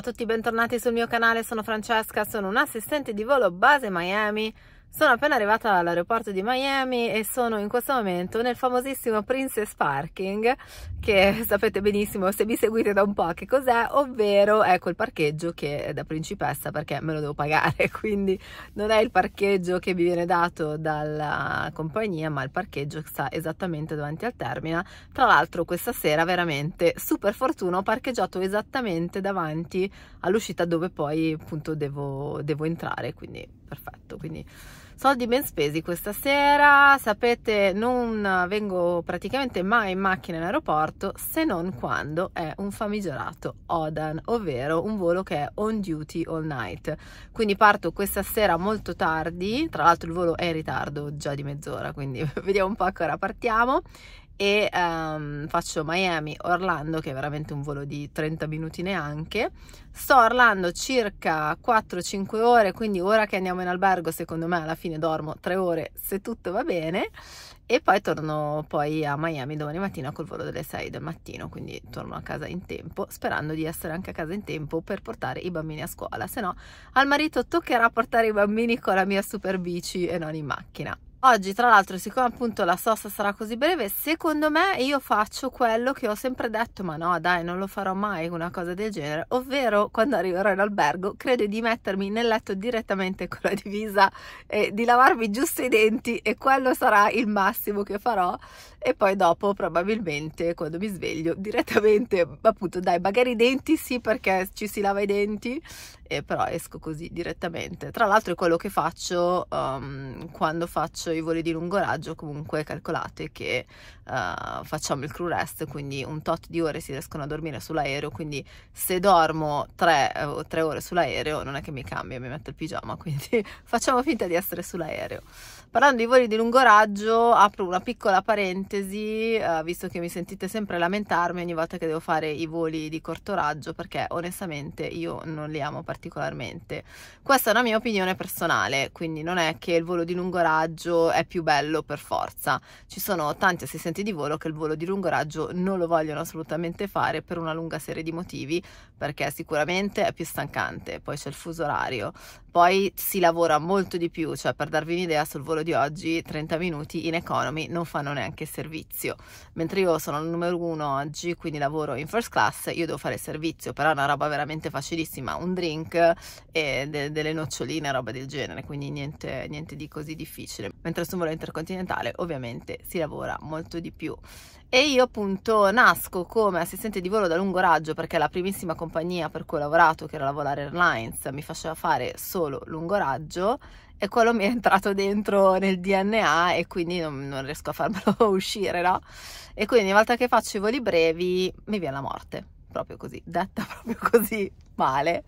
a tutti, bentornati sul mio canale, sono Francesca, sono un assistente di volo base Miami sono appena arrivata all'aeroporto di Miami e sono in questo momento nel famosissimo Princess Parking che sapete benissimo se mi seguite da un po' che cos'è, ovvero è quel parcheggio che è da principessa perché me lo devo pagare, quindi non è il parcheggio che mi viene dato dalla compagnia ma il parcheggio che sta esattamente davanti al terminal. Tra l'altro questa sera veramente super fortuna ho parcheggiato esattamente davanti all'uscita dove poi appunto devo, devo entrare, quindi perfetto. Quindi soldi ben spesi questa sera, sapete non vengo praticamente mai in macchina in aeroporto se non quando è un famigerato ODAN, ovvero un volo che è on duty all night. Quindi parto questa sera molto tardi, tra l'altro il volo è in ritardo già di mezz'ora, quindi vediamo un po' a che ora partiamo e um, faccio Miami Orlando che è veramente un volo di 30 minuti neanche. Sto a Orlando circa 4-5 ore quindi ora che andiamo in albergo secondo me alla fine dormo 3 ore se tutto va bene. E poi torno poi a Miami domani mattina col volo delle 6 del mattino quindi torno a casa in tempo sperando di essere anche a casa in tempo per portare i bambini a scuola. Se no al marito toccherà portare i bambini con la mia super bici e non in macchina Oggi tra l'altro siccome appunto la sosta sarà così breve secondo me io faccio quello che ho sempre detto ma no dai non lo farò mai una cosa del genere ovvero quando arriverò in albergo credo di mettermi nel letto direttamente con la divisa e di lavarmi giusto i denti e quello sarà il massimo che farò. E poi dopo probabilmente quando mi sveglio direttamente appunto dai magari i denti sì perché ci si lava i denti e però esco così direttamente. Tra l'altro è quello che faccio um, quando faccio i voli di lungo raggio comunque calcolate che uh, facciamo il crew rest quindi un tot di ore si riescono a dormire sull'aereo quindi se dormo tre, uh, tre ore sull'aereo non è che mi cambia mi metto il pigiama quindi facciamo finta di essere sull'aereo parlando di voli di lungo raggio apro una piccola parentesi eh, visto che mi sentite sempre lamentarmi ogni volta che devo fare i voli di corto raggio, perché onestamente io non li amo particolarmente. Questa è una mia opinione personale, quindi non è che il volo di lungo raggio è più bello per forza. Ci sono tanti assistenti di volo che il volo di lungo raggio non lo vogliono assolutamente fare per una lunga serie di motivi, perché sicuramente è più stancante, poi c'è il fuso orario, poi si lavora molto di più, cioè per darvi un'idea sul volo di oggi 30 minuti in economy non fanno neanche servizio, mentre io sono il numero uno oggi, quindi lavoro in first class, io devo fare servizio, però è una roba veramente facilissima, un drink e de delle noccioline, roba del genere, quindi niente, niente di così difficile, mentre su un volo intercontinentale ovviamente si lavora molto di più e io appunto nasco come assistente di volo da lungo raggio perché la primissima compagnia per cui ho lavorato che era la Volar Airlines mi faceva fare solo lungo raggio e quello mi è entrato dentro nel DNA e quindi non, non riesco a farmelo uscire no? e quindi ogni volta che faccio i voli brevi mi viene la morte proprio così, detta proprio così male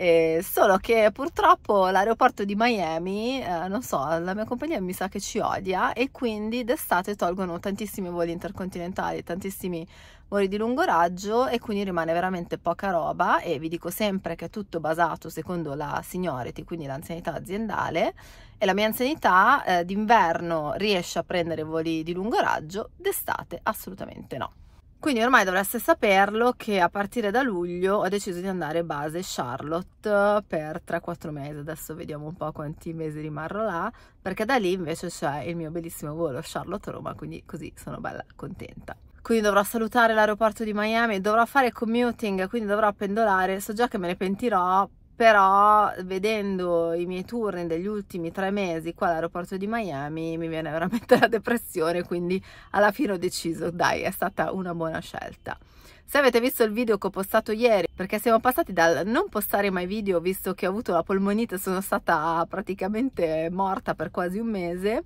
eh, solo che purtroppo l'aeroporto di Miami, eh, non so, la mia compagnia mi sa che ci odia e quindi d'estate tolgono tantissimi voli intercontinentali, tantissimi voli di lungo raggio e quindi rimane veramente poca roba e vi dico sempre che è tutto basato secondo la seniority, quindi l'anzianità aziendale e la mia anzianità eh, d'inverno riesce a prendere voli di lungo raggio, d'estate assolutamente no. Quindi ormai dovreste saperlo che a partire da luglio ho deciso di andare base Charlotte per 3-4 mesi, adesso vediamo un po' quanti mesi rimarrò là, perché da lì invece c'è il mio bellissimo volo Charlotte-Roma, quindi così sono bella contenta. Quindi dovrò salutare l'aeroporto di Miami, dovrò fare commuting, quindi dovrò pendolare, so già che me ne pentirò però vedendo i miei turni degli ultimi tre mesi qua all'aeroporto di Miami mi viene veramente la depressione quindi alla fine ho deciso dai è stata una buona scelta. Se avete visto il video che ho postato ieri perché siamo passati dal non postare mai video visto che ho avuto la polmonite sono stata praticamente morta per quasi un mese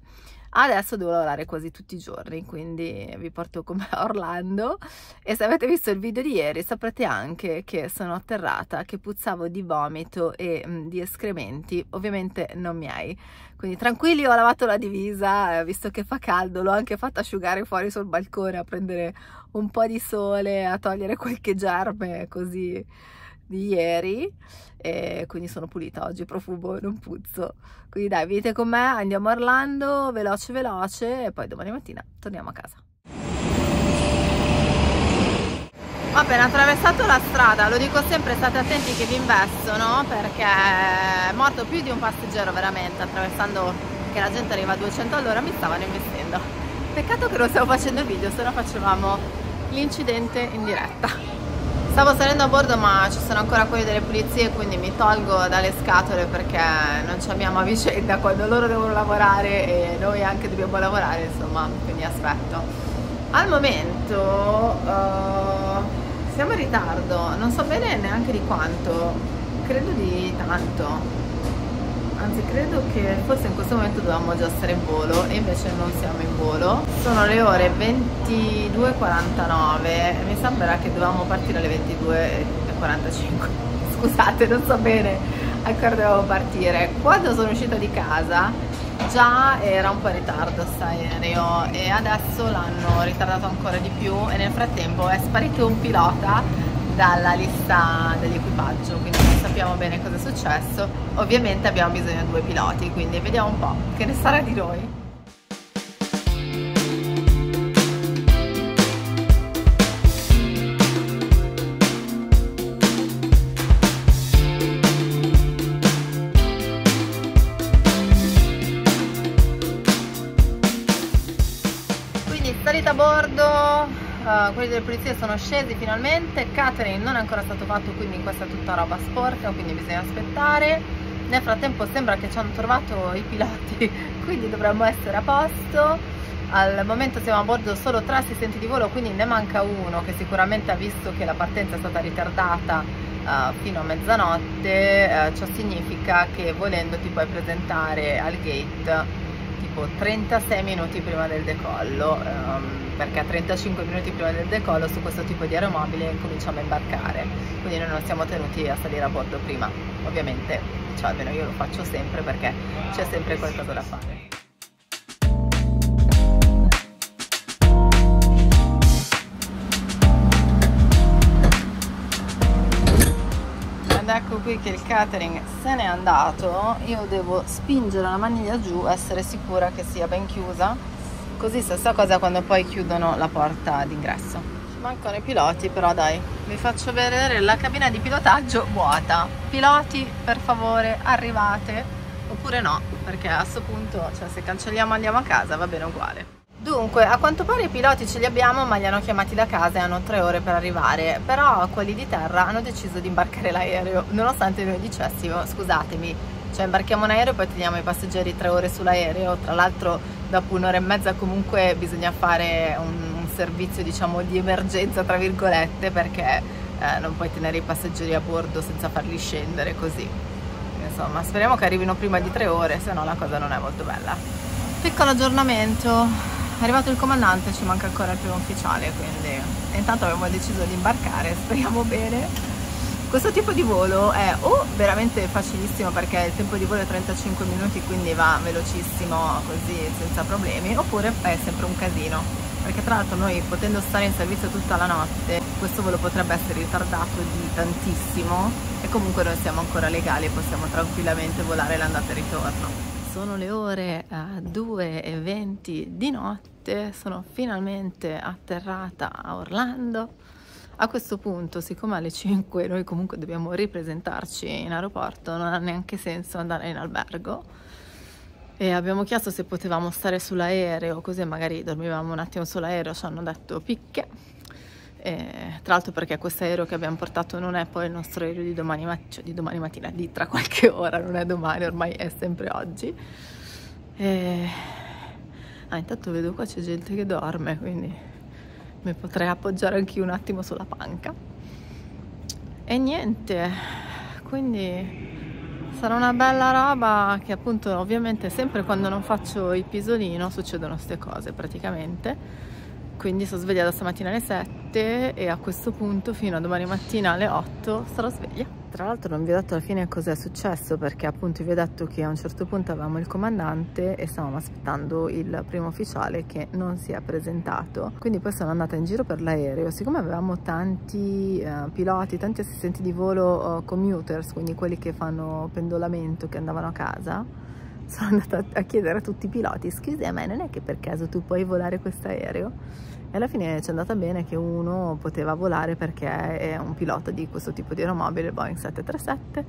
adesso devo lavorare quasi tutti i giorni quindi vi porto come a Orlando. E se avete visto il video di ieri saprete anche che sono atterrata che puzzavo di vomito e mh, mm, di escrementi ovviamente non miei. Quindi tranquilli ho lavato la divisa eh, visto che fa caldo l'ho anche fatta asciugare fuori sul balcone a prendere un po' di sole a togliere qualche germe così di ieri e quindi sono pulita oggi, profumo, non puzzo. Quindi dai, venite con me, andiamo a Orlando, veloce veloce e poi domani mattina torniamo a casa. Ho appena attraversato la strada, lo dico sempre, state attenti che vi investono perché è morto più di un passeggero veramente attraversando che la gente arriva a 200 all'ora mi stavano investendo. Peccato che non stiamo facendo video, se no facevamo l'incidente in diretta. Stavo salendo a bordo ma ci sono ancora quelli delle pulizie quindi mi tolgo dalle scatole perché non ci amiamo a vicenda quando loro devono lavorare e noi anche dobbiamo lavorare insomma quindi aspetto. Al momento uh, siamo in ritardo, non so bene neanche di quanto, credo di tanto. Anzi, credo che forse in questo momento dovevamo già essere in volo e invece non siamo in volo. Sono le ore 22.49 e mi sembra che dovevamo partire alle 22.45. Scusate, non so bene a che ora dovevamo partire. Quando sono uscita di casa già era un po' in ritardo sta aereo e adesso l'hanno ritardato ancora di più e nel frattempo è sparito un pilota dalla lista dell'equipaggio quindi non sappiamo bene cosa è successo. Ovviamente abbiamo bisogno di due piloti quindi vediamo un po' che ne sarà di noi delle pulizie sono scesi finalmente, catering non è ancora stato fatto quindi questa è tutta roba sporca quindi bisogna aspettare. Nel frattempo sembra che ci hanno trovato i piloti quindi dovremmo essere a posto. Al momento siamo a bordo solo tre assistenti di volo quindi ne manca uno che sicuramente ha visto che la partenza è stata ritardata uh, fino a mezzanotte, uh, ciò significa che volendo ti puoi presentare al gate tipo 36 minuti prima del decollo um, perché a 35 minuti prima del decollo su questo tipo di aeromobile cominciamo a imbarcare. Quindi noi non siamo tenuti a salire a bordo prima. Ovviamente cioè almeno io lo faccio sempre perché c'è sempre qualcosa da fare. Ecco qui che il catering se n'è andato. Io devo spingere la maniglia giù essere sicura che sia ben chiusa così stessa cosa quando poi chiudono la porta d'ingresso. Mancano i piloti però dai vi faccio vedere la cabina di pilotaggio vuota. Piloti per favore arrivate. Oppure no perché a questo punto cioè, se cancelliamo andiamo a casa va bene uguale. Dunque, a quanto pare i piloti ce li abbiamo ma li hanno chiamati da casa e hanno tre ore per arrivare, però quelli di terra hanno deciso di imbarcare l'aereo, nonostante noi dicessimo, scusatemi, cioè imbarchiamo un aereo e poi teniamo i passeggeri tre ore sull'aereo, tra l'altro dopo un'ora e mezza comunque bisogna fare un, un, servizio diciamo di emergenza tra virgolette perché eh, non puoi tenere i passeggeri a bordo senza farli scendere così. Insomma, speriamo che arrivino prima di tre ore, se no la cosa non è molto bella. Piccolo aggiornamento, è arrivato il comandante, ci manca ancora il primo ufficiale, quindi intanto abbiamo deciso di imbarcare, speriamo bene. Questo tipo di volo è o veramente facilissimo perché il tempo di volo è 35 minuti quindi va velocissimo così senza problemi, oppure è sempre un casino, perché tra l'altro noi potendo stare in servizio tutta la notte, questo volo potrebbe essere ritardato di tantissimo e comunque noi siamo ancora legali e possiamo tranquillamente volare l'andata e ritorno sono le ore uh, 2.20 di notte, sono finalmente atterrata a Orlando. A questo punto, siccome alle 5 noi comunque dobbiamo ripresentarci in aeroporto, non ha neanche senso andare in albergo. E abbiamo chiesto se potevamo stare sull'aereo, così magari dormivamo un attimo sull'aereo, ci hanno detto picche e, tra l'altro perché questo aereo che abbiamo portato non è poi il nostro aereo di domani, cioè di domani mattina, di tra qualche ora, non è domani, ormai è sempre oggi. E... Ah, intanto vedo qua c'è gente che dorme, quindi mi potrei appoggiare anche un attimo sulla panca. E niente, quindi sarà una bella roba che appunto ovviamente sempre quando non faccio il pisolino succedono queste cose praticamente quindi sono sveglia da stamattina alle 7 e a questo punto fino a domani mattina alle 8 sarò sveglia. Tra l'altro non vi ho detto alla fine cosa è successo perché appunto vi ho detto che a un certo punto avevamo il comandante e stavamo aspettando il primo ufficiale che non si è presentato. Quindi poi sono andata in giro per l'aereo. Siccome avevamo tanti uh, piloti, tanti assistenti di volo uh, commuters, quindi quelli che fanno pendolamento, che andavano a casa, sono andata a chiedere a tutti i piloti, scusi a me, non è che per caso tu puoi volare questo aereo? E alla fine ci è andata bene che uno poteva volare perché è un pilota di questo tipo di aeromobile, Boeing 737,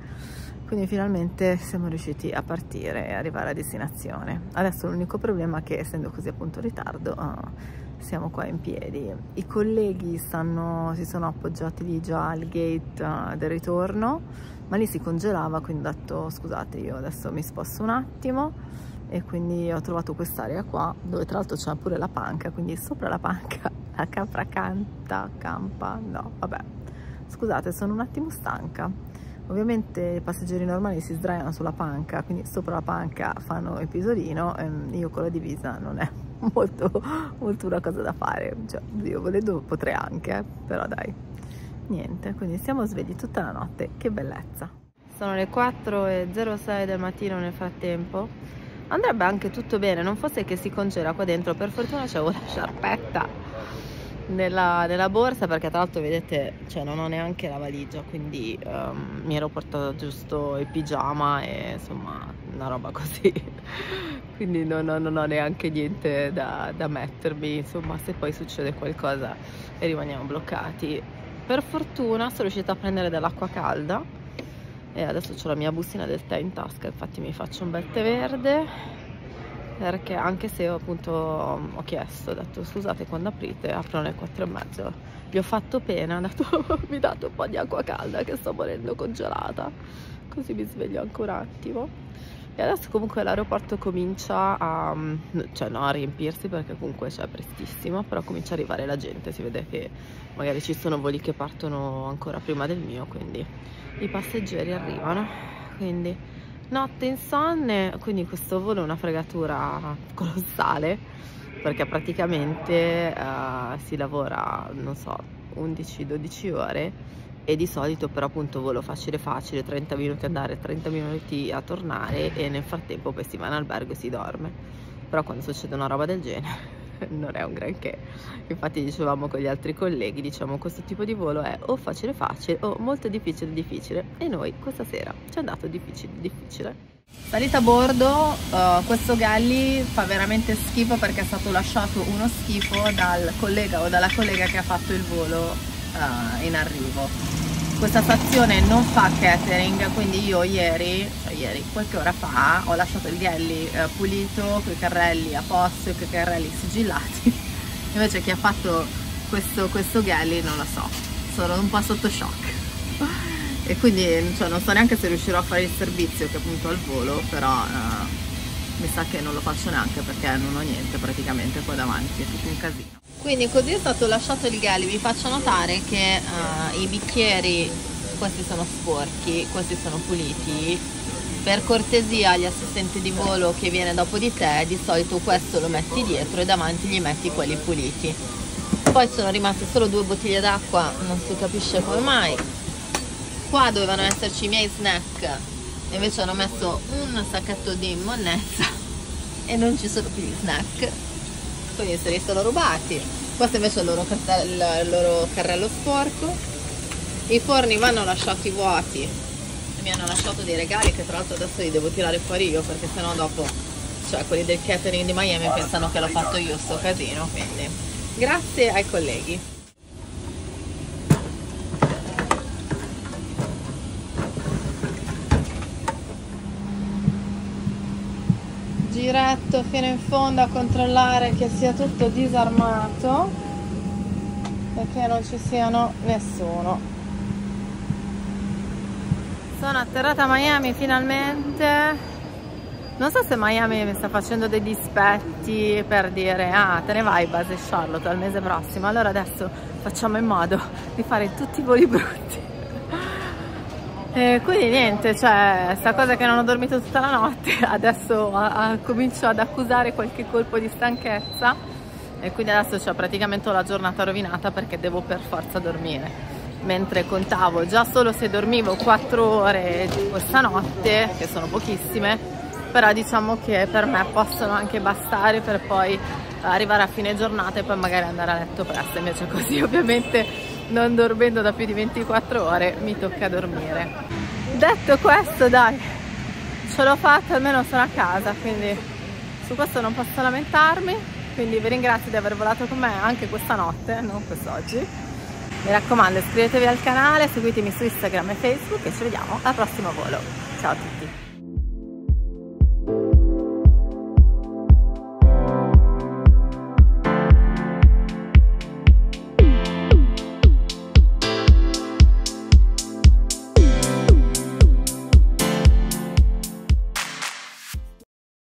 quindi finalmente siamo riusciti a partire e arrivare a destinazione. Adesso l'unico problema è che essendo così appunto in ritardo uh, siamo qua in piedi. I colleghi stanno, si sono appoggiati lì già al gate uh, del ritorno, ma lì si congelava, quindi ho detto scusate io adesso mi sposto un attimo e quindi ho trovato quest'area qua dove tra l'altro c'è pure la panca, quindi sopra la panca la capra canta, campa, no vabbè. Scusate, sono un attimo stanca. Ovviamente i passeggeri normali si sdraiano sulla panca, quindi sopra la panca fanno il pisolino, ehm, io con la divisa non è molto, molto una cosa da fare, cioè, io volendo potrei anche, eh, però dai, niente, quindi siamo svegli tutta la notte, che bellezza. Sono le 4.06 del mattino nel frattempo, andrebbe anche tutto bene, non fosse che si congela qua dentro, per fortuna c'avevo la sciarpetta nella, nella, borsa perché tra l'altro vedete cioè non ho neanche la valigia quindi um, mi ero portato giusto il pigiama e insomma una roba così. Quindi non, non, non ho neanche niente da, da, mettermi. Insomma se poi succede qualcosa e rimaniamo bloccati. Per fortuna sono riuscita a prendere dell'acqua calda e adesso ho la mia bustina del tè in tasca infatti mi faccio un bel tè verde perché anche se appunto ho chiesto, ho detto scusate quando aprite? Aprono alle 4 e mezza gli ho fatto pena, ho detto mi date un po' di acqua calda che sto morendo congelata. Così mi sveglio ancora un attimo e adesso comunque l'aeroporto comincia a, cioè no, a riempirsi perché comunque c'è prestissimo però comincia ad arrivare la gente si vede che magari ci sono voli che partono ancora prima del mio quindi i passeggeri arrivano. Quindi notte insonne quindi questo volo è una fregatura colossale perché praticamente uh, si lavora non so 11-12 ore e di solito però appunto volo facile facile 30 minuti andare 30 minuti a tornare e nel frattempo poi si va in albergo e si dorme. Però quando succede una roba del genere non è un granché. Infatti dicevamo con gli altri colleghi diciamo questo tipo di volo è o facile facile o molto difficile difficile. E noi questa sera ci è andato difficile difficile. Salita a bordo, uh, questo Galli fa veramente schifo perché è stato lasciato uno schifo dal collega o dalla collega che ha fatto il volo uh, in arrivo. Questa stazione non fa catering quindi io ieri, cioè ieri, qualche ora fa ho lasciato il galley eh, pulito con i carrelli a posto con i carrelli sigillati. Invece chi ha fatto questo, questo galley non lo so. Sono un po' sotto shock. E quindi cioè, non so neanche se riuscirò a fare il servizio che appunto al volo però eh, mi sa che non lo faccio neanche perché non ho niente praticamente qua davanti è tutto un casino quindi così è stato lasciato il galley. Vi faccio notare che uh, i bicchieri questi sono sporchi questi sono puliti. Per cortesia agli assistenti di volo che viene dopo di te di solito questo lo metti dietro e davanti gli metti quelli puliti. Poi sono rimaste solo due bottiglie d'acqua non si capisce come mai. Qua dovevano esserci i miei snack. Invece hanno messo un sacchetto di monnezza e non ci sono più gli snack quindi se li sono rubati. Questo invece è il loro, il loro carrello sporco. I forni vanno lasciati vuoti. Mi hanno lasciato dei regali che tra l'altro adesso li devo tirare fuori io perché sennò dopo cioè quelli del catering di Miami pensano che l'ho fatto io sto casino quindi. Grazie ai colleghi giretto fino in fondo a controllare che sia tutto disarmato e che non ci siano nessuno. Sono atterrata a Miami finalmente. Non so se Miami mi sta facendo dei dispetti per dire ah te ne vai base Charlotte al mese prossimo. Allora adesso facciamo in modo di fare tutti i voli brutti e quindi niente, cioè, sta cosa che non ho dormito tutta la notte, adesso a, a, comincio ad accusare qualche colpo di stanchezza e quindi adesso c'è praticamente la giornata rovinata perché devo per forza dormire. Mentre contavo già solo se dormivo 4 ore questa notte, che sono pochissime, però diciamo che per me possono anche bastare per poi arrivare a fine giornata e poi magari andare a letto presto, invece così ovviamente non dormendo da più di 24 ore mi tocca dormire detto questo dai ce l'ho fatta, almeno sono a casa, quindi su questo non posso lamentarmi. Quindi vi ringrazio di aver volato con me anche questa notte, non quest'oggi. Mi raccomando iscrivetevi al canale, seguitemi su Instagram e Facebook e ci vediamo al prossimo volo. Ciao a tutti!